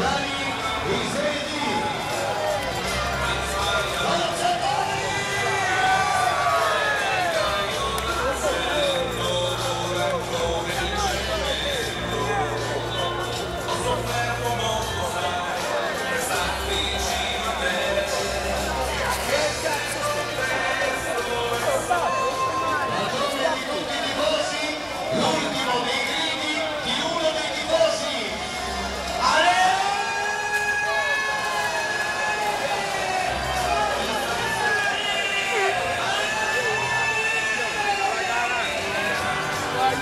Yes.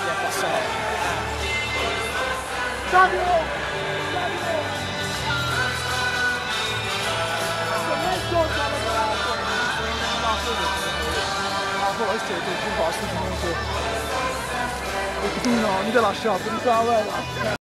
riesce a passare. Savio! Savio! Ahol ezt érték, hogy használunk. No, minden, minden lassabb, mint mi vele.